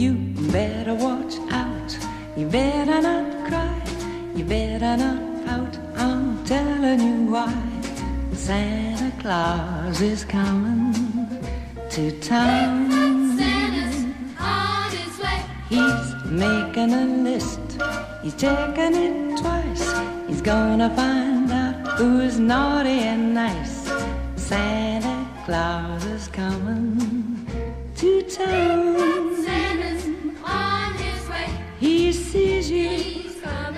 You better watch out. You better not cry. You better not pout. I'm telling you why. Santa Claus is coming to town. Santa's on his way. He's making a list. He's checking it twice. He's gonna find out who's naughty and nice. Santa Claus is coming to town.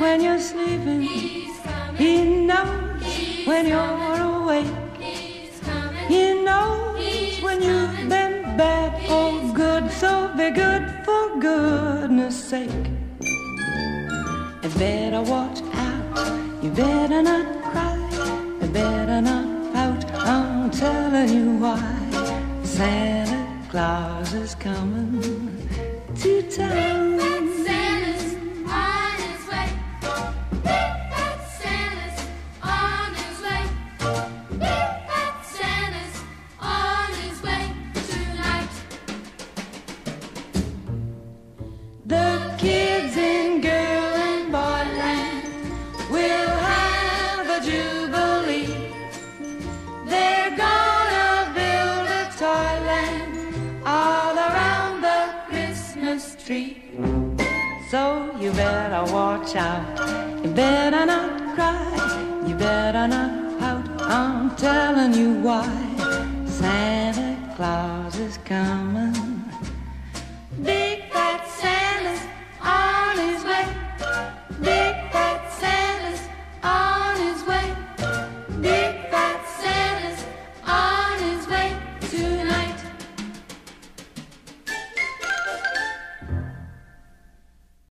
When you're sleeping. He's. He knows when you're awake. He's coming. He knows when you've been bad or good. So be good for goodness sake. You better watch out. You better not cry. You better not pout. I'm telling you why. Santa Claus is coming toyland all around the Christmas tree. So you better watch out. You better not cry. You better not pout. I'm telling you why. Santa Claus